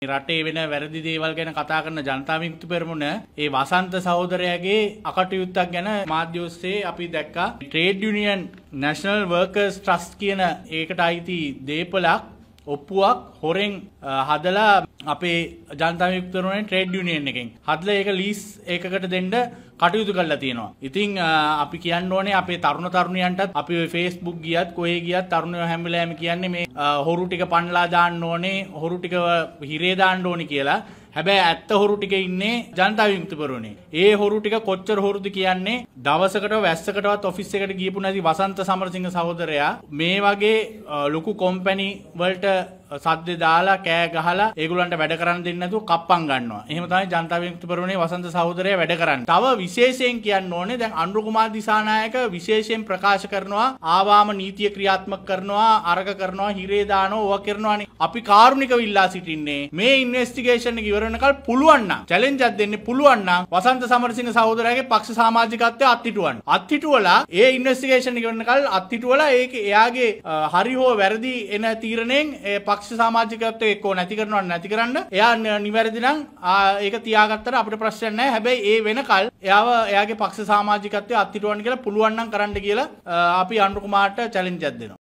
රටේ වෙන වැරදි දේවල් ගැන කතා කරන ජනතා විමුක්ති පෙරමුණ ඒ වසන්ත සහෝදරයාගේ අකටයුත්තක් ගැන මාධ්‍ය ඔස්සේ අපි දැක්කා. Trade union national workers trust කියන ඒකට අයිති දේපලක් ඔප්පුවක් හොරෙන් හදලා අපේ ජනතා විමුක්ති පෙරමුණේ ට්‍රේඩ් යුනියන් එකෙන් හදලා ඒක ලීස් එකකට දෙන්න කටයුතු කරලා තියෙනවා. ඉතින් අපි කියන්න ඕනේ අපේ තරුණ තරුණියන්ටත් අපි ඔය Facebook ගියත් කොහේ ගියත් තරුණයෝ හැම වෙලාවෙම කියන්නේ මේ හොරු ටික පන්ලා දාන්න ඕනේ, හොරු ටික හිරේ දාන්න ඕනේ කියලා. හැබැයි ඇත්ත හොරු ටික ඉන්නේ ජනතා විමුක්ති පෙරමුණේ. ඒ හොරු ටික කොච්චර හොරුද කියන්නේ දවසකට වැස්සකටවත් ඔෆිස් එකට ගියපු නැති වසන්ත සමරසිංහ සහෝදරයා මේ වගේ ලොකු කොම්පැනි වලට සද්ද දාලා කෑ ගහලා ඒගොල්ලන්ට වැඩ කරන්න දෙන්නේ නැතුව කප්පම් ගන්නවා. එහෙම තමයි ජනතා විමුක්ති පෙරමුණේ වසන්ත සහෝදරයා වැඩ කරන්නේ. තව විශේෂයෙන් කියන්න ඕනේ දැන් අනුරු කුමාර දිසානායක විශේෂයෙන් ප්‍රකාශ කරනවා ආවාම නීතිය ක්‍රියාත්මක කරනවා අරක කරනවා හිරේ දානවා ඕවා කරනවානේ. අපි කාරුණිකව ඉල්ලා සිටින්නේ මේ ඉන්වෙස්ටිගේෂන් එක ඉවර වෙනකල් පුළුවන් නම් චැලෙන්ජ් එකක් දෙන්න පුළුවන් නම් වසන්ත සමරසිංහ සහෝදරයාගේ පක්ෂ සමාජිකත්වය අත්හිටුවන්න. අත්හිටුවලා ඒ ඉන්වෙස්ටිගේෂන් එක ඉවරනකල් අත්හිටුවලා ඒක එයාගේ හරි හෝ වැරදි එන තීරණයෙන් ඒ පක්ෂ සමාජිකත්වය එක්කෝ නැති කරනවා නැති කරන්න එයා නිවැරදි නම් ඒක තියාගත්තට අපිට ප්‍රශ්නයක් නැහැ. හැබැයි ඒ වෙනකල් එයාව එයාගේ පක්ෂ සමාජිකත්වය අත්හිටුවන්න කියලා පුළුවන් නම් කරන්න කියලා අපි අනුර කුමාරට චැලෙන්ජ් එකක් දෙනවා.